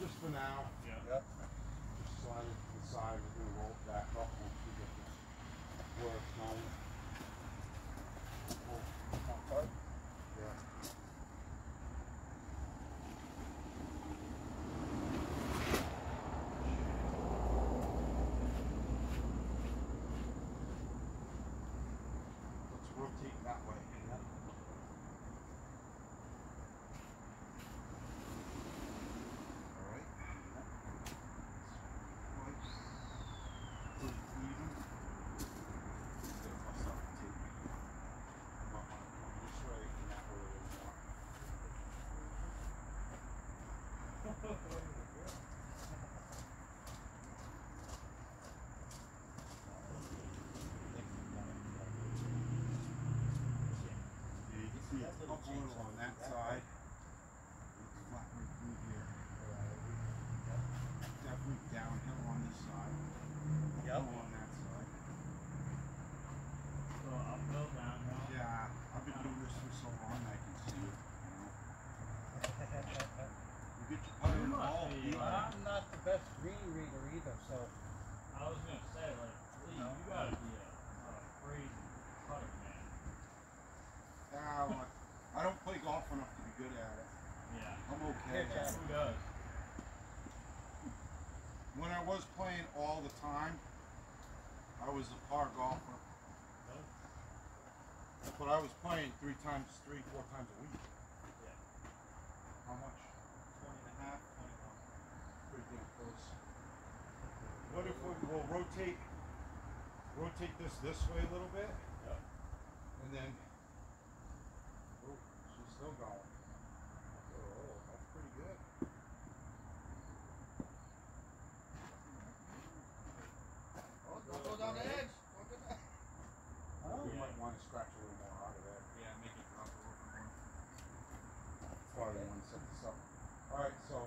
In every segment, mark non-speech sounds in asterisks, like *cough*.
Just for now. Yeah. Yep. Just slide it to the side. We're gonna roll it back up once we get this work going. Okay. Oh, yeah. Let's rotate that way. All right. Pretty even. Get myself a tape. Might wanna come this way and that way a little more. Yeah, you can see it's up a little on that side. It's flat right through here. Definitely downhill on this side. Yep. Uphill on that side. So uphill, downhill. Yeah, I've been doing this for so long I can see it, you know. You get your putter in the must ball. be, deep. I'm not the best green reader either, so I was gonna say, like, Lee, you gotta be a, a crazy putter man. Yeah, well, I don't play golf enough to be good at it. Yeah. I'm okay. Yeah. Who does? When I was playing all the time, I was a par golfer. But I was playing three times, three, four times a week. Yeah. How much? Twenty and a half. Pretty damn close. What if we will rotate, rotate this this way a little bit, Yep. and then, oh, she's still going. Oh, that's pretty good. oh, don't go down the edge. Don't go down. Oh, we might want to scratch a little more out of there. Yeah, make it drop a little bit more. That's why they want to set this up. Alright, so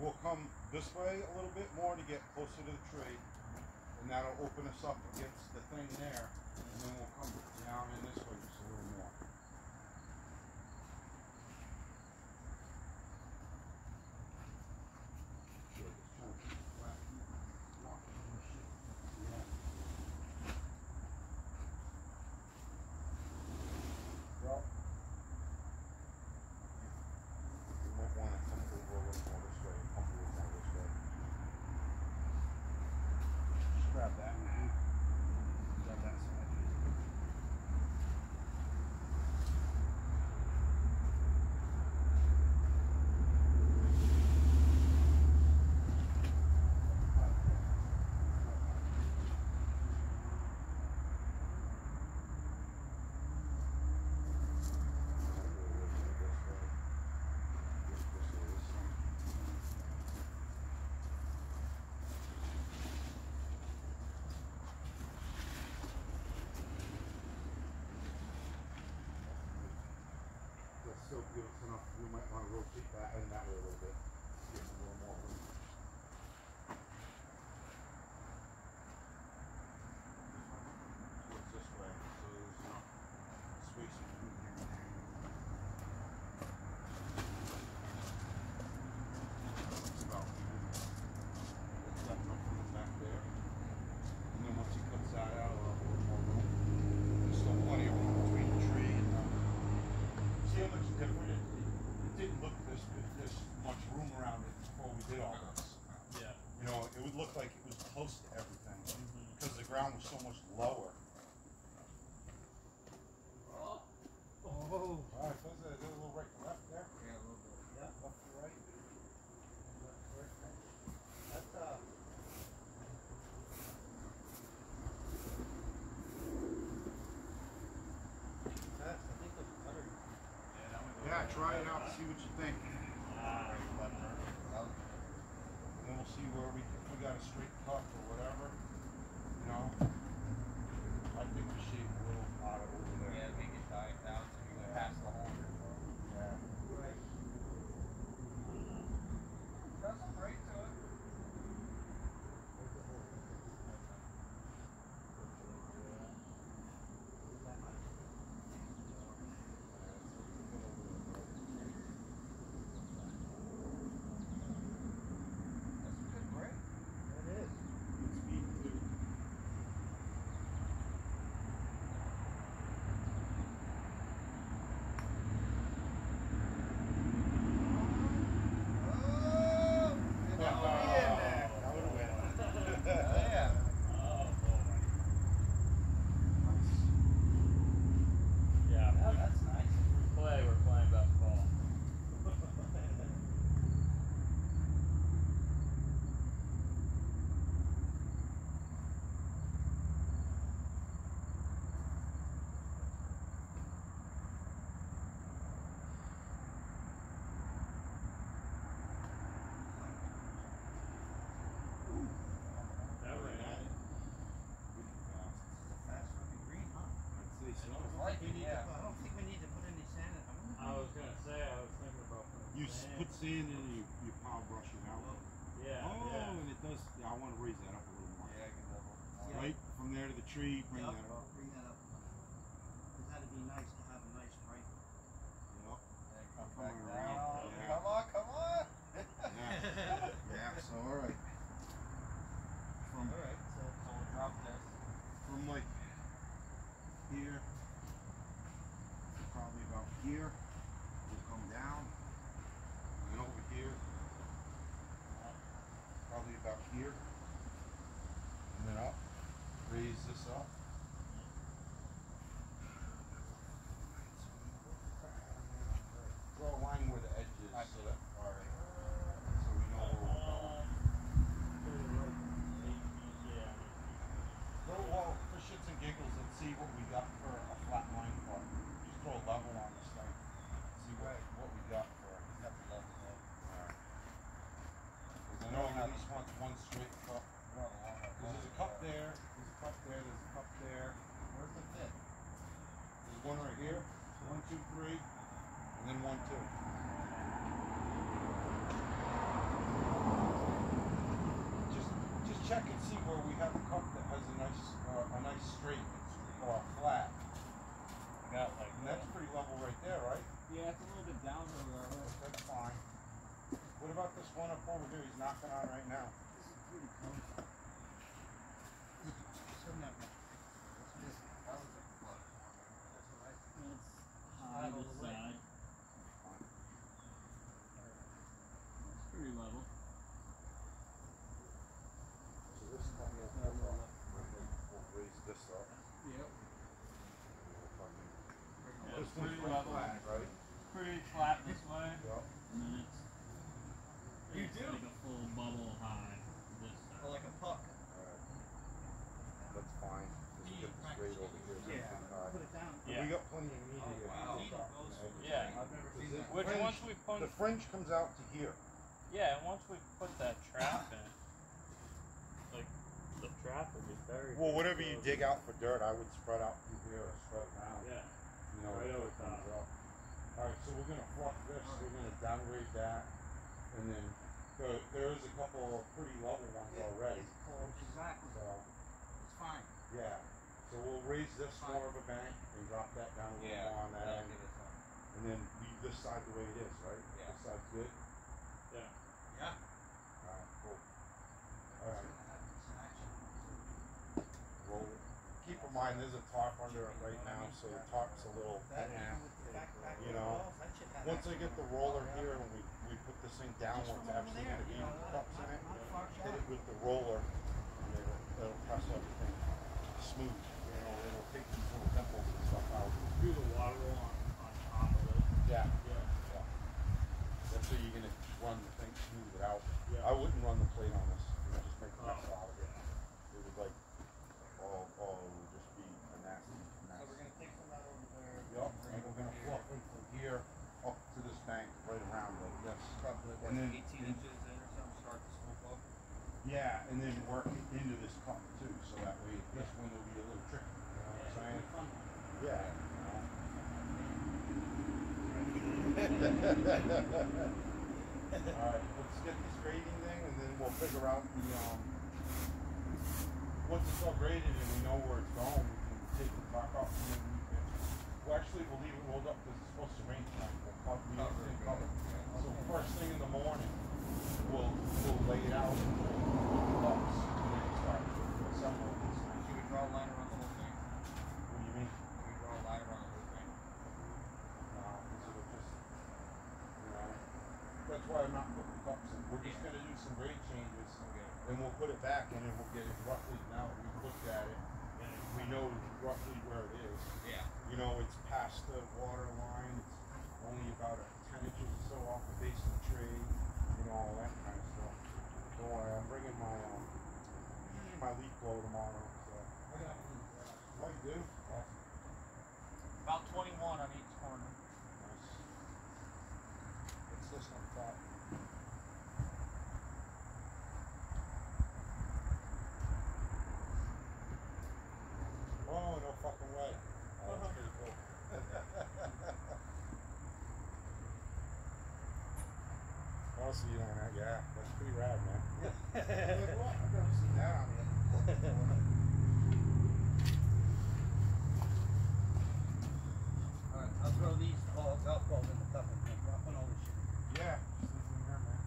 we'll come this way a little bit more to get closer to the tree. And that'll open us up against the thing there. And then we'll come down in this way just a little more. Sure, just trying to keep it flat. Walking and shit. Yeah. Well, you might want to come over a little more this way, pump a little more this way. Just grab that. Grab that side. That's still we might want to rotate that in that way a little bit. Give us a little more room. Towards this way, so there's enough space between here and there. It's about even. That's left enough room back there. And then once he cuts that out, we'll have a little more room. There's still plenty of room between the tree and the. See how much different it, it, it didn't look this, this much room around it before we did all this. Yeah. You know, it would look like it was close to everything, Mhm. because the ground was so much lower. Oh. Alright, so is there a little right to left there? Yeah, a little bit. Yeah, left to right. That's uh. That's, I think those putter. Yeah, try it out, see what you think. And we'll see where we, we got a straight cut or whatever, you know. I think we shave a little out of over there. Yeah, make it dive down so you can pass the hole. Yeah. Right. Got some break to it. Think we need to, I don't think we need to put any sand in. I was gonna say, I was thinking about putting You sand. put sand in and you, you power brush it out. Yeah, oh, yeah. and it does. Yeah, I want to raise that up a little more. Yeah, I can double. Yeah. Right from there to the tree, bring Yep, that up. Bring that up. Cause that'd be nice to have a nice bright. Yep. Yeah, come Coming back around, down. yeah. Come on, come on. Yeah. yeah. So all right. From Alright, so, so we'll drop this. from like here, to probably about here, we'll come down, and then over here, probably about here, and then up, raise this up. Draw a line where the edge is, I so see. that, alright, so we know where we're going. Go well for shits and giggles and see what we got for a flat line part. Just throw a level on this thing. See what, Right. what we got for it. Got the level there. Alright. Cause I know he at least wants one straight cup. We're on a long Cause there's a cup there, there's a cup there, there's a cup there. Where's the fit? There's one right here, one, two, three, and then one, two. Just, just check and see where we have a cup that has a nice, uh, a nice straight or a flat. Got like And that's pretty level right there, right? Yeah, it's a little bit downhill there. That's fine. What about this one up over here he's knocking on right now? This is pretty close. Shouldn't have. It's just, that was a flood. That's what I think. It's Out high of this the way. side. It's pretty level. So this one will No, no, no. We'll raise this up. Yep. We'll fucking- Yeah, This it's one's pretty pretty level. flat, right? Pretty flat this way, Yep. and then it's You it's do? like a full bubble high this side. Or like a puck. Alright. That's fine. Just get this straight over here. so it's not high. Put it down. Yeah. We got plenty of meat Oh, here. wow. We can stop and edge it. Yeah. I've never seen that. Which fringe- once we put The fringe comes out to here. yeah, and once we put that trap in, like the trap will be buried. Well, whatever you dig out for dirt, I would spread out through here or spread down. Yeah. You know, Right over it comes top. up. Alright, so we're gonna fluff this, we're gonna downgrade that, and then there, there is a couple of pretty level ones already. It's close. Exactly. So, It's fine. yeah, so we'll raise this more of a bank and drop that down a little Yeah. more on that that'll end, give us some. and then leave this side the way it is, right? Yeah. This side's good? Yeah. Yeah. Alright, cool. Alright, gonna have some action. roll it. Keep in mind, there's a tarp under it right now, so the tarp's a little, That, with the back, back You know, walls, that should have once I get the roller here and we, we put this thing down Just where it's actually there, gonna you be know, cups in it, not hit it with the roller, and it'll, it'll press everything smooth, you know, it'll take these little dimples and stuff out. Do the water roll on, on top of it. Yeah, Yeah. yeah. That's how you're gonna run the thing, smooth it out. Yeah. I wouldn't run the plate on this, you know, just make a Oh, mess out of it. It would like, oh, oh, it would just be a nasty So mess. we're gonna take some of that over there. Yup, bring and it we're over gonna here. fluff it from here up to this bank, right around like this. Probably what, And then- eighteen inches in or something, start to slope up. Yeah, and then work it into this cup too, so that way this one will be a little tricky, you know what I'm saying? Yeah. Alright, let's get this grading thing and then we'll figure out the, um, once it's all graded and we know where it's going, we can take the top off and then we can, well, actually, we'll leave it rolled up because it's supposed to rain tonight, we'll cover, we Cover it, yeah. So first thing in the morning, we'll, we'll lay it out and then start assembling this thing. Should we draw a line around the whole thing? What do you mean? Should we draw a line around the whole thing? No, because it'll just, you know, that's why I'm not putting cups in. We're just gonna do some grade changes, and we'll put it back in and we'll get it roughly, now that we've looked at it, and we know roughly where it is. Yeah. You know, it's past the water line, it's only about a ten inches or so off the base of the tree, you know, all that kind of stuff. Don't worry, I'm bringing my, um, my leaf blower tomorrow, so. Oh, you do? Awesome. About twenty-one on each corner. Nice. What's this on top? Oh, no fucking way. Oh, that's pretty cool. To see you on that. Yeah, that's pretty rad, man. *laughs* Like what? I've never seen that on the *laughs* end. Alright, I'll throw these ball, golf balls in the cup and drop one over shit. Yeah. just leave them there, man.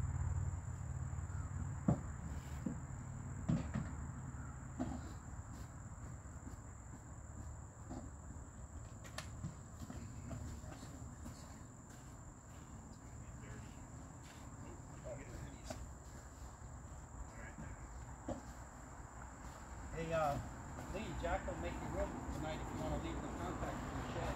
Hey, uh, Lee, Jack will make you room tonight if you wanna leave the contact in the shed.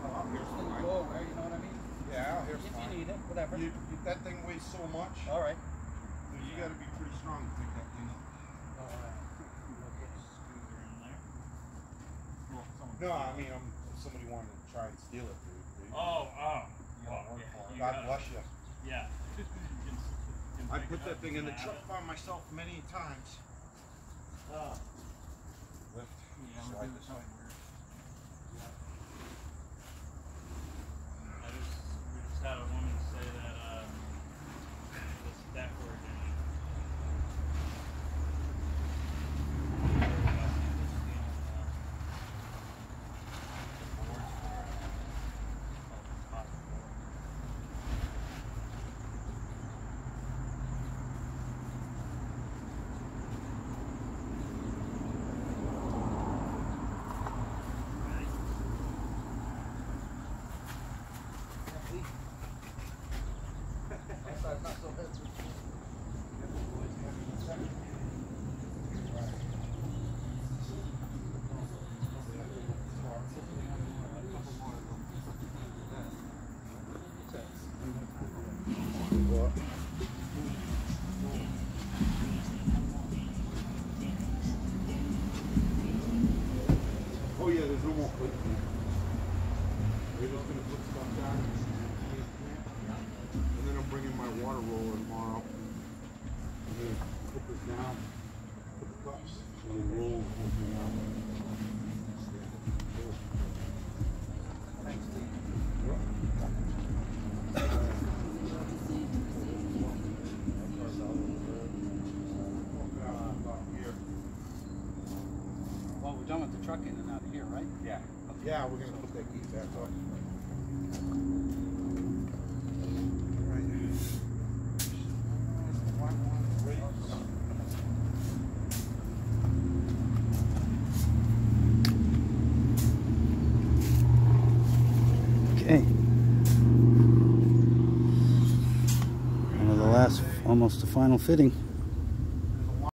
Oh, I'll hear Just in the fine. doorway, you know what I mean? Yeah, I'll hear If you need it, whatever. You, you, that thing weighs so much. Alright. So You gotta be pretty strong to pick that thing up. Scooter in there. Well, No, I mean, um, if somebody wanted to try and steal it, dude. they- Oh, oh. you Well, don't work yeah, for it. you God gotta- bless you. Yeah. You can you can I put that thing in the truck by myself many times. it. Lift, Yeah, we're slide doing this way. something weird. I just, we just had a woman say that, uh, this Deckler edition. They're, uh, just stealing, uh, the boards for it. Called Hot Board. Outside's not so bad. Oh yeah, there's no more clips. We're just gonna put stuff down. And then I'm bringing my water roller tomorrow. I'm gonna put this down, put the cups. Thanks, Lee. Well, we're done with the truck in and out of here, right? Yeah. Yeah, we're gonna put that gate back on. Okay. One of the last, almost the final fitting.